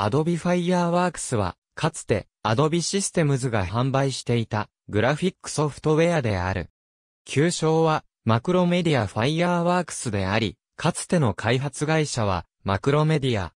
Adobe Fireworks は、かつて Adobe Systems が販売していたグラフィックソフトウェアである。旧称はマクロメディア Fireworks であり、かつての開発会社はマクロメディア。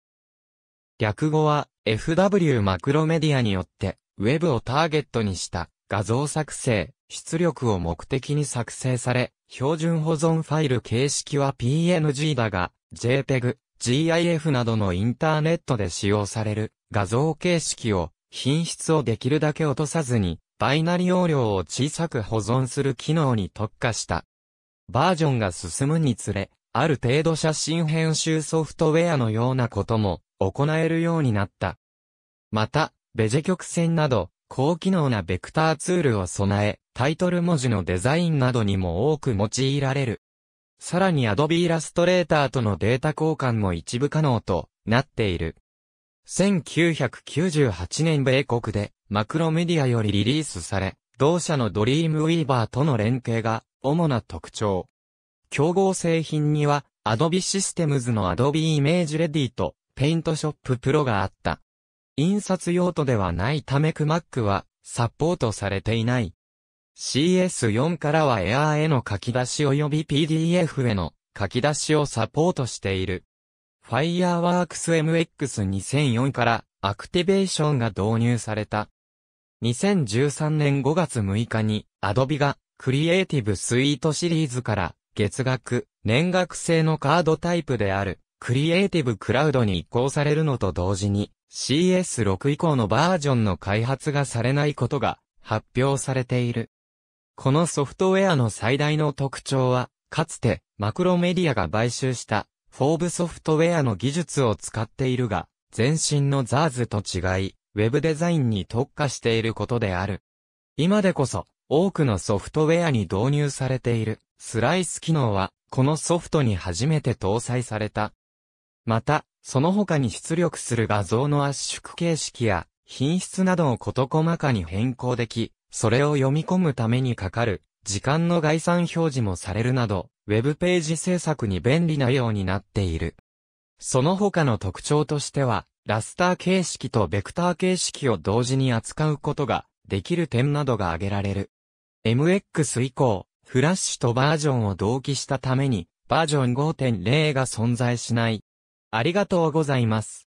略語は FW マクロメディアによってウェブをターゲットにした画像作成、出力を目的に作成され、標準保存ファイル形式は PNG だが、JPEG、GIF などのインターネットで使用される画像形式を品質をできるだけ落とさずに、バイナリ容量を小さく保存する機能に特化した。バージョンが進むにつれ、ある程度写真編集ソフトウェアのようなことも行えるようになった。また、ベジェ曲線など、高機能なベクターツールを備え、タイトル文字のデザインなどにも多く用いられる。さらに Adobe Illustrator とのデータ交換も一部可能となっている。1998年米国でマクロメディアよりリリースされ、同社のドリームウィーバーとの連携が主な特徴。競合製品には Adobe Systems の Adobe Image Ready と PaintShop Pro があった。印刷用途ではないため Mac はサポートされていない。CS4 からは Air への書き出し及び PDF への書き出しをサポートしている。Fireworks MX2004 からアクティベーションが導入された。2013年5月6日に Adobe がクリエイティブスイートシリーズから月額、年額制のカードタイプであるクリエイティブクラウドに移行されるのと同時に CS6 以降のバージョンの開発がされないことが発表されている。このソフトウェアの最大の特徴は、かつてマクロメディアが買収したフォーブソフトウェアの技術を使っているが、前身の ZARS と違い、ウェブデザインに特化していることである。今でこそ、多くのソフトウェアに導入されているスライス機能は、このソフトに初めて搭載された。また、その他に出力する画像の圧縮形式や品質などを事細かに変更でき、それを読み込むためにかかる、時間の概算表示もされるなど、ウェブページ制作に便利なようになっている。その他の特徴としては、ラスター形式とベクター形式を同時に扱うことができる点などが挙げられる。MX 以降、フラッシュとバージョンを同期したために、バージョン5.0が存在しない。ありがとうございます。